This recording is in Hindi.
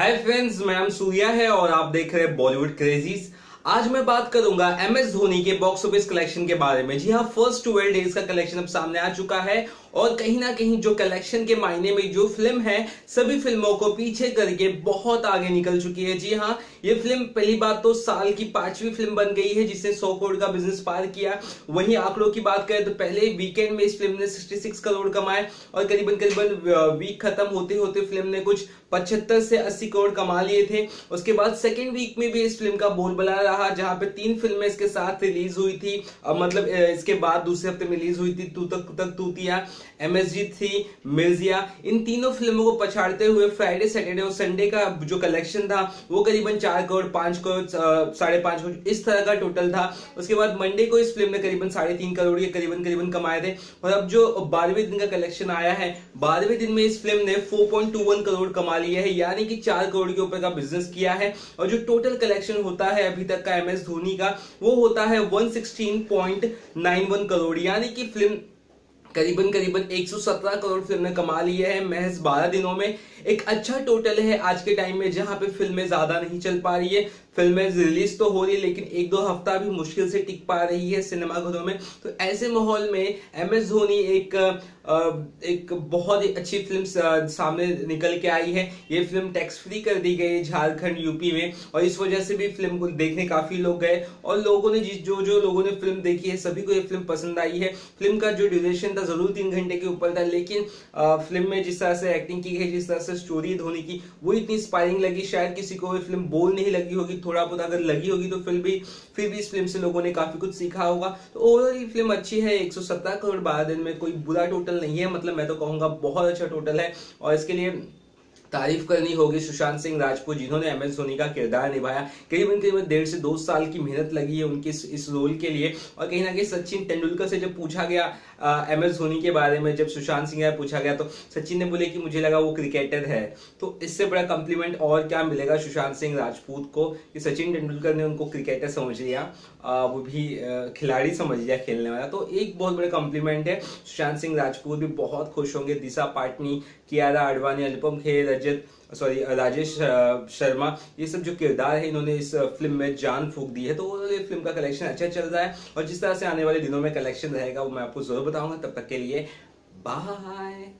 हाय फ्रेंड्स मैं सूर्या है और आप देख रहे हैं बॉलीवुड क्रेजीज आज मैं बात करूँगा एम एस धोनी के बॉक्स ऑफ़िस कलेक्शन के बारे में। जी हाँ फ़र्स्ट ट्वेल्व डेज़ का कलेक्शन अब सामने आ चुका है और कहीं ना कहीं जो कलेक्शन के मायने में जो फ़िल्म है, सभी फ़िल्मों को पीछे करके बहुत आगे निकल चुकी है। जी हाँ ये फ़िल्म पहली बात तो साल की पांचवी फ़िल्म बन गई है जिसने सौ करोड़ का बिज़नेस पार किया। वहीं आंकड़ों की बात करें तो पहले वीकेंड में इस फ़िल्म ने 66 करोड़ कमाए और करीबन करीबन वीक खत्म होते होते फ़िल्म ने कुछ पचहत्तर से 80 करोड़ कमा लिए थे। उसके बाद सेकेंड वीक में भी इस फ़िल्म का बोलबला रहा जहाँ पे तीन फ़िल्में इसके साथ रिलीज़ हुई थी। मतलब इसके बाद दूसरे हफ़्ते में रिलीज़ हुई थी तू तक तक तूतिया एमएसजी थी, मिर्जिया। इन तीनों फ़िल्मों को पछाड़ते हुए फ्राइडे, सैटरडे और संडे का जो कलेक्शन था, वो करीबन चार करोड़, पाँच करोड़ साढ़े पाँच करोड़, इस तरह का टोटल था। उसके बाद मंडे को इस फ़िल्म ने करीबन साढ़े तीन करोड़ के करीबन करीबन कमाए थे। और अब जो बारहवें दिन का कलेक्शन आया है, बारहवें दिन में इस फ़िल्म ने फोर करोड़ कमा लिया है, यानी कि चार करोड़ के ऊपर का बिज़नेस किया है। और जो टोटल कलेक्शन होता है अभी तक का एम एस धोनी का वो होता है वन करोड़। यानी कि फ़िल्म करीबन करीबन 117 करोड़ फ़िल्में कमा ली है महज 12 दिनों में। एक अच्छा टोटल है आज के टाइम में, जहाँ पे फ़िल्में ज़्यादा नहीं चल पा रही है। फ़िल्में रिलीज़ तो हो रही है, लेकिन एक दो हफ़्ता भी मुश्किल से टिक पा रही है सिनेमाघरों में। तो ऐसे माहौल में एम एस धोनी एक एक बहुत ही अच्छी फ़िल्म सामने निकल के आई है। ये फ़िल्म टैक्स फ्री कर दी गई झारखंड यूपी में। और इस वजह से भी फ़िल्म को देखने काफ़ी लोग गए। और लोगों ने जो जो लोगों ने फ़िल्म देखी है, सभी को ये फ़िल्म पसंद आई है। फ़िल्म का जो ड्यूरेशन था, ज़रूर तीन घंटे के ऊपर था, लेकिन फ़िल्म में जिस तरह से एक्टिंग की गई, जिस तरह से स्टोरी धोनी की, वो इतनी इंस्पायरिंग लगी, शायद किसी को भी फ़िल्म बोल नहीं लगी होगी थोड़ा बहुत अगर लगी होगी तो फिर भी फिर भी इस फ़िल्म से लोगों ने काफ़ी कुछ सीखा होगा। तो ओवरऑल ये फ़िल्म अच्छी है, एक करोड़ बारह दिन में, कोई बुरा टोटल नहीं है मतलब मैं तो कहूँगा बहुत अच्छा टोटल है, और इसके लिए तारीफ़ करनी होगी सुशांत सिंह राजपूत जिन्होंने एम एस धोनी का किरदार निभाया। करीबन करीबन डेढ़ से दो साल की मेहनत लगी है उनकी इस, रोल के लिए। और कहीं ना कहीं सचिन तेंदुलकर से जब पूछा गया एम एस धोनी के बारे में जब सुशांत सिंह का पूछा गया तो सचिन ने बोले कि मुझे लगा वो क्रिकेटर है। तो इससे बड़ा कम्प्लीमेंट और क्या मिलेगा सुशांत सिंह राजपूत को कि सचिन तेंदुलकर ने उनको क्रिकेटर समझ लिया वो भी खिलाड़ी समझ लिया खेलने वाला। तो एक बहुत बड़ा कॉम्प्लीमेंट है। सुशांत सिंह राजपूत भी बहुत खुश होंगे। दिशा पाटनी कियारा आडवाणी अनुपम खेर रजत सॉरी राजेश शर्मा, ये सब जो किरदार है, इन्होंने इस फ़िल्म में जान फूक दी है तो ये फ़िल्म का कलेक्शन अच्छा चल रहा है। और जिस तरह से आने वाले दिनों में कलेक्शन रहेगा, वो मैं आपको ज़रूर बताऊँगा। तब तक के लिए बाय